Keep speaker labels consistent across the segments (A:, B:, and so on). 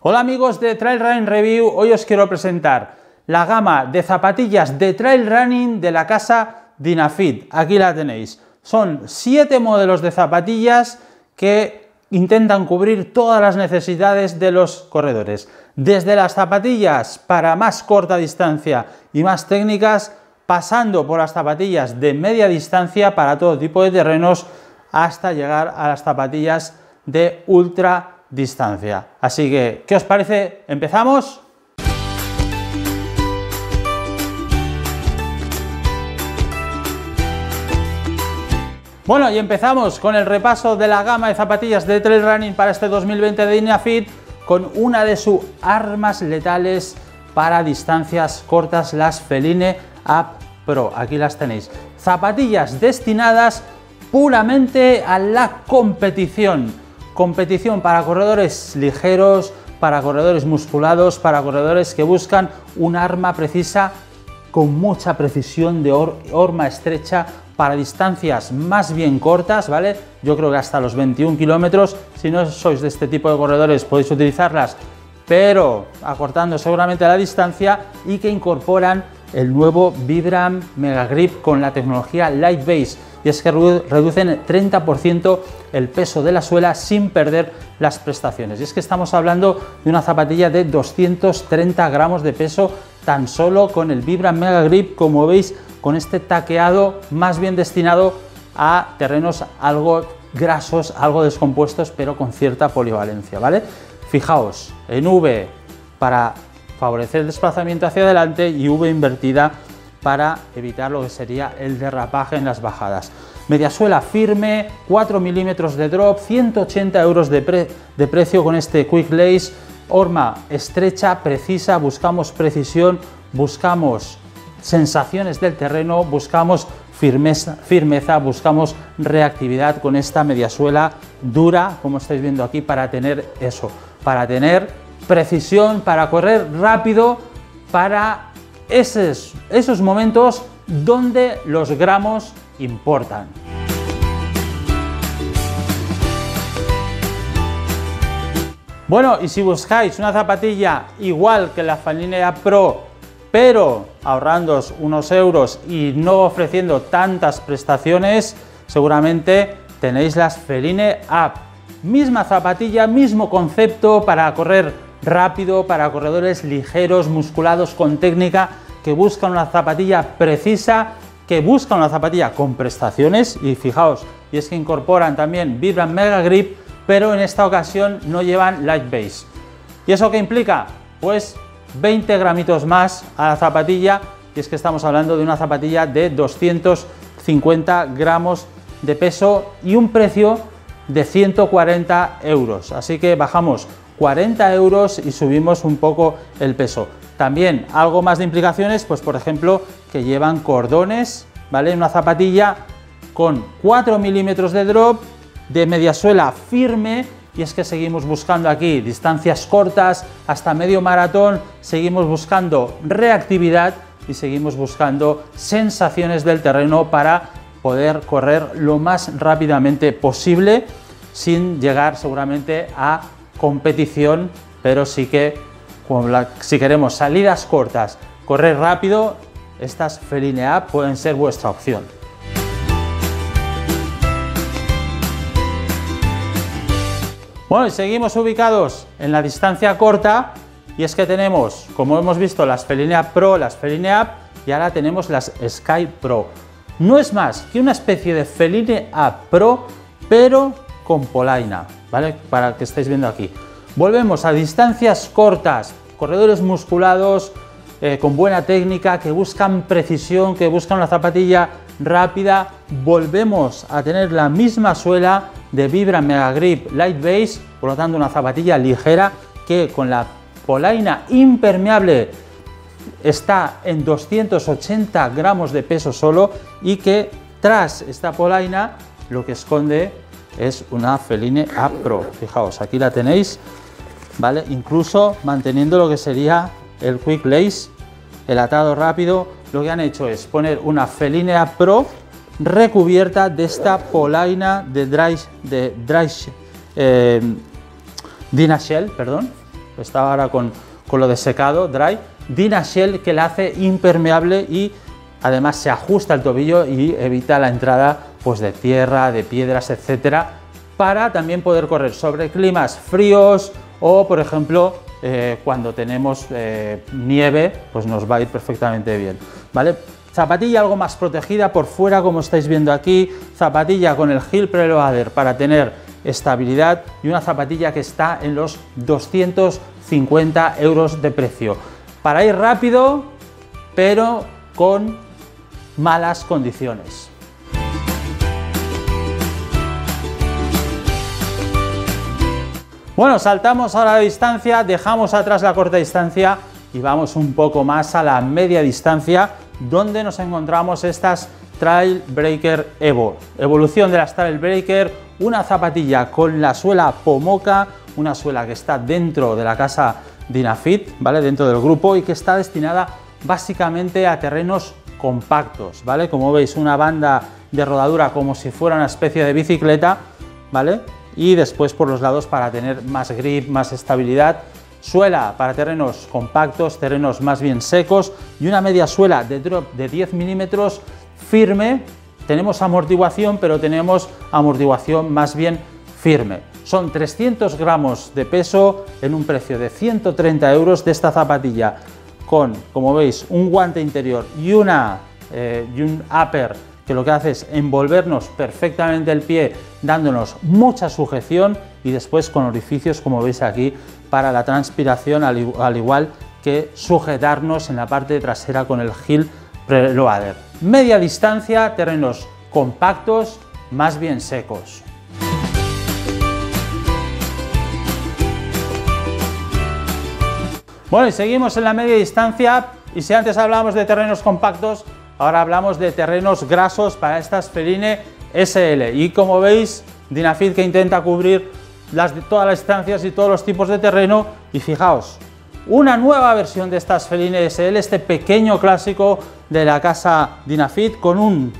A: Hola amigos de Trail Running Review, hoy os quiero presentar la gama de zapatillas de trail running de la casa Dinafit. Aquí la tenéis. Son siete modelos de zapatillas que intentan cubrir todas las necesidades de los corredores. Desde las zapatillas para más corta distancia y más técnicas, pasando por las zapatillas de media distancia para todo tipo de terrenos, hasta llegar a las zapatillas de ultra distancia. Así que, ¿qué os parece? ¿Empezamos? Bueno, y empezamos con el repaso de la gama de zapatillas de trail running para este 2020 de Inafit con una de sus armas letales para distancias cortas, las Feline Up Pro. Aquí las tenéis. Zapatillas destinadas puramente a la competición competición para corredores ligeros, para corredores musculados, para corredores que buscan un arma precisa con mucha precisión de horma estrecha para distancias más bien cortas, ¿vale? Yo creo que hasta los 21 kilómetros, si no sois de este tipo de corredores podéis utilizarlas, pero acortando seguramente la distancia y que incorporan el nuevo Vibram Mega Grip con la tecnología Light Base y es que reducen 30% el peso de la suela sin perder las prestaciones. Y es que estamos hablando de una zapatilla de 230 gramos de peso tan solo con el Vibram Mega Grip, como veis, con este taqueado más bien destinado a terrenos algo grasos, algo descompuestos, pero con cierta polivalencia, ¿vale? Fijaos, en V para favorecer el desplazamiento hacia adelante y V invertida para evitar lo que sería el derrapaje en las bajadas. Mediasuela firme, 4 milímetros de drop, 180 euros de, de precio con este Quick Lace, horma estrecha, precisa, buscamos precisión, buscamos sensaciones del terreno, buscamos firmeza, firmeza, buscamos reactividad con esta mediasuela dura, como estáis viendo aquí, para tener eso, para tener precisión, para correr rápido, para esos, esos momentos donde los gramos importan. Bueno, y si buscáis una zapatilla igual que la Falinea Pro, pero ahorrando unos euros y no ofreciendo tantas prestaciones, seguramente tenéis las Feline Up. Misma zapatilla, mismo concepto para correr rápido para corredores ligeros, musculados, con técnica, que buscan una zapatilla precisa, que buscan una zapatilla con prestaciones y fijaos, y es que incorporan también Vibram Mega Grip, pero en esta ocasión no llevan Light Base. ¿Y eso qué implica? Pues 20 gramitos más a la zapatilla, y es que estamos hablando de una zapatilla de 250 gramos de peso y un precio de 140 euros. Así que bajamos 40 euros y subimos un poco el peso. También algo más de implicaciones, pues por ejemplo, que llevan cordones, ¿vale? Una zapatilla con 4 milímetros de drop, de media suela firme, y es que seguimos buscando aquí distancias cortas hasta medio maratón, seguimos buscando reactividad y seguimos buscando sensaciones del terreno para poder correr lo más rápidamente posible sin llegar seguramente a competición, pero sí que si queremos salidas cortas, correr rápido, estas Feline pueden ser vuestra opción. Bueno, y seguimos ubicados en la distancia corta y es que tenemos, como hemos visto, las Feline Pro, las Feline y ahora tenemos las Sky Pro. No es más que una especie de Feline Pro, pero con polaina, ¿vale? Para que estéis viendo aquí. Volvemos a distancias cortas, corredores musculados, eh, con buena técnica, que buscan precisión, que buscan una zapatilla rápida. Volvemos a tener la misma suela de Vibra Mega Grip Light Base, por lo tanto una zapatilla ligera que con la polaina impermeable está en 280 gramos de peso solo y que tras esta polaina lo que esconde es una Feline A Pro. Fijaos, aquí la tenéis, ¿vale? Incluso manteniendo lo que sería el Quick Lace, el atado rápido, lo que han hecho es poner una Feline A Pro recubierta de esta polaina de Dry, de dry eh, Dinashell, perdón, estaba ahora con, con lo de secado, dry, Shell que la hace impermeable y además se ajusta el tobillo y evita la entrada pues, de tierra, de piedras, etcétera, para también poder correr sobre climas fríos o, por ejemplo, eh, cuando tenemos eh, nieve, pues nos va a ir perfectamente bien. ¿vale? Zapatilla algo más protegida por fuera, como estáis viendo aquí, zapatilla con el heel preloader para tener estabilidad y una zapatilla que está en los 250 euros de precio. Para ir rápido, pero con malas condiciones. Bueno, saltamos ahora la distancia, dejamos atrás la corta distancia y vamos un poco más a la media distancia, donde nos encontramos estas Trail Breaker Evo. Evolución de las Trail Breaker, una zapatilla con la suela Pomoca, una suela que está dentro de la casa Dinafit, ¿vale? Dentro del grupo y que está destinada básicamente a terrenos compactos, ¿vale? Como veis, una banda de rodadura como si fuera una especie de bicicleta, ¿vale? Y después por los lados para tener más grip, más estabilidad. Suela para terrenos compactos, terrenos más bien secos y una media suela de drop de 10 milímetros firme. Tenemos amortiguación, pero tenemos amortiguación más bien firme. Son 300 gramos de peso en un precio de 130 euros de esta zapatilla con, como veis, un guante interior y, una, eh, y un upper que lo que hace es envolvernos perfectamente el pie, dándonos mucha sujeción y después con orificios, como veis aquí, para la transpiración, al igual que sujetarnos en la parte trasera con el heel preloader. Media distancia, terrenos compactos, más bien secos. Bueno, y seguimos en la media distancia, y si antes hablábamos de terrenos compactos, Ahora hablamos de terrenos grasos para estas Feline SL y como veis Dinafit que intenta cubrir todas las distancias y todos los tipos de terreno. Y fijaos, una nueva versión de estas Feline SL, este pequeño clásico de la casa Dinafit con, un,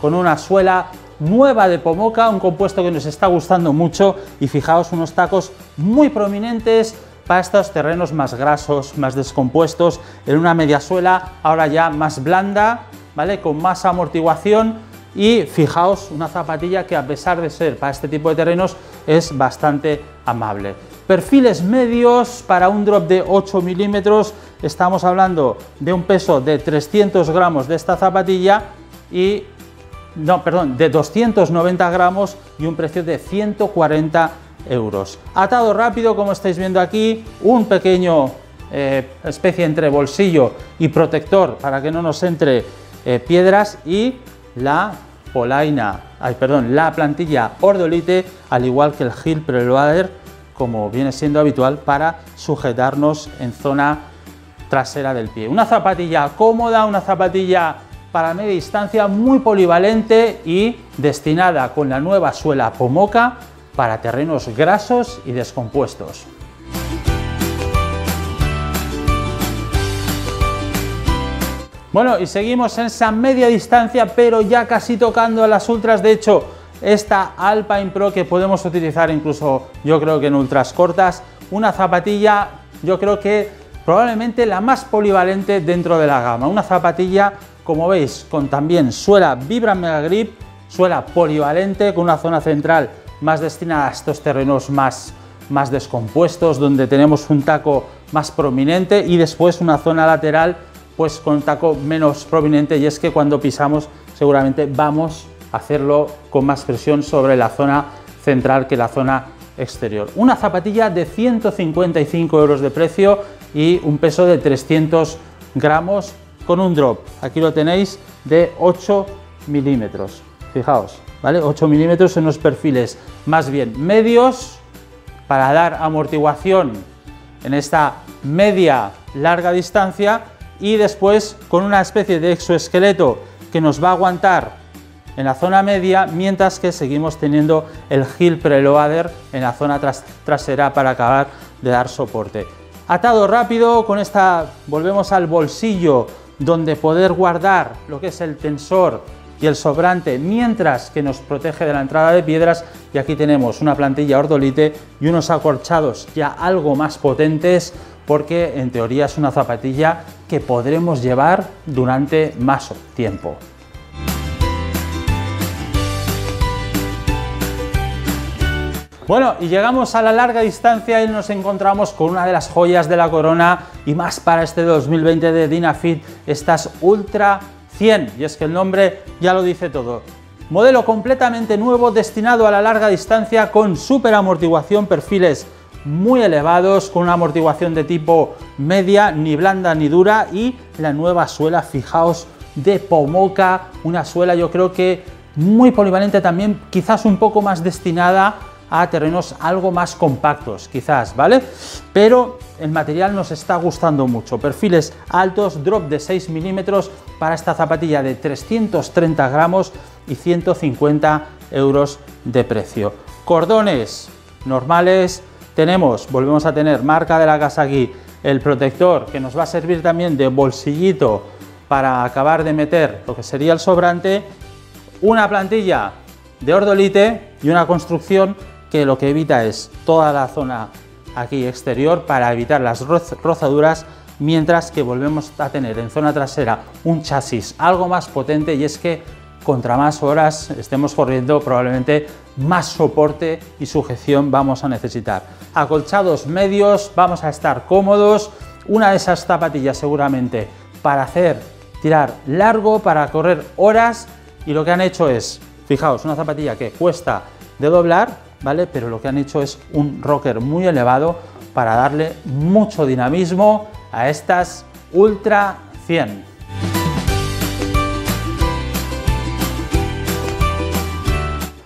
A: con una suela nueva de Pomoca, un compuesto que nos está gustando mucho. Y fijaos unos tacos muy prominentes para estos terrenos más grasos, más descompuestos, en una media suela ahora ya más blanda, ¿vale? Con más amortiguación y fijaos, una zapatilla que a pesar de ser para este tipo de terrenos es bastante amable. Perfiles medios para un drop de 8 milímetros, estamos hablando de un peso de 300 gramos de esta zapatilla y no, perdón, de 290 gramos y un precio de 140 euros. Atado rápido, como estáis viendo aquí, un pequeño eh, especie entre bolsillo y protector para que no nos entre eh, piedras y la polaina, ay, perdón, la plantilla Ordolite, al igual que el Hill Preloader, como viene siendo habitual para sujetarnos en zona trasera del pie. Una zapatilla cómoda, una zapatilla para media distancia muy polivalente y destinada con la nueva suela Pomoca para terrenos grasos y descompuestos. Bueno, y seguimos en esa media distancia, pero ya casi tocando las ultras. De hecho, esta Alpine Pro que podemos utilizar incluso, yo creo que en ultras cortas, una zapatilla, yo creo que probablemente la más polivalente dentro de la gama. Una zapatilla, como veis, con también suela Vibram Mega Grip, suela polivalente, con una zona central más destinada a estos terrenos más, más descompuestos, donde tenemos un taco más prominente y después una zona lateral pues con taco menos prominente y es que cuando pisamos seguramente vamos a hacerlo con más presión sobre la zona central que la zona exterior. Una zapatilla de 155 euros de precio y un peso de 300 gramos con un drop, aquí lo tenéis, de 8 milímetros. Fijaos, ¿vale? 8 milímetros en los perfiles más bien medios para dar amortiguación en esta media larga distancia y después con una especie de exoesqueleto que nos va a aguantar en la zona media mientras que seguimos teniendo el heel preloader en la zona trasera para acabar de dar soporte. Atado rápido con esta volvemos al bolsillo donde poder guardar lo que es el tensor y el sobrante, mientras que nos protege de la entrada de piedras. Y aquí tenemos una plantilla ordolite y unos acorchados ya algo más potentes porque en teoría es una zapatilla que podremos llevar durante más tiempo. Bueno, y llegamos a la larga distancia y nos encontramos con una de las joyas de la corona y más para este 2020 de Dynafit, estas Ultra 100, y es que el nombre ya lo dice todo. Modelo completamente nuevo destinado a la larga distancia con super amortiguación, perfiles muy elevados, con una amortiguación de tipo media, ni blanda ni dura y la nueva suela, fijaos, de Pomoca, una suela yo creo que muy polivalente también, quizás un poco más destinada a terrenos algo más compactos, quizás, ¿vale? Pero el material nos está gustando mucho. Perfiles altos, drop de 6 milímetros para esta zapatilla de 330 gramos y 150 euros de precio. Cordones normales, tenemos, volvemos a tener marca de la casa aquí, el protector que nos va a servir también de bolsillito para acabar de meter lo que sería el sobrante, una plantilla de ordolite y una construcción que lo que evita es toda la zona aquí exterior para evitar las rozaduras, mientras que volvemos a tener en zona trasera un chasis algo más potente y es que contra más horas estemos corriendo probablemente más soporte y sujeción vamos a necesitar. Acolchados medios, vamos a estar cómodos, una de esas zapatillas seguramente para hacer tirar largo, para correr horas y lo que han hecho es, fijaos, una zapatilla que cuesta de doblar, ¿vale? Pero lo que han hecho es un rocker muy elevado para darle mucho dinamismo a estas Ultra 100.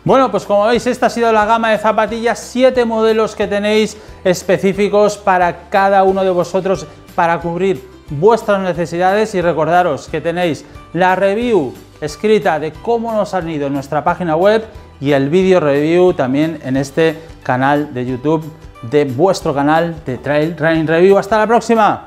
A: Bueno, pues como veis, esta ha sido la gama de zapatillas, siete modelos que tenéis específicos para cada uno de vosotros para cubrir vuestras necesidades y recordaros que tenéis la review escrita de cómo nos han ido en nuestra página web y el vídeo review también en este canal de YouTube de vuestro canal de Trail Running Review. Hasta la próxima.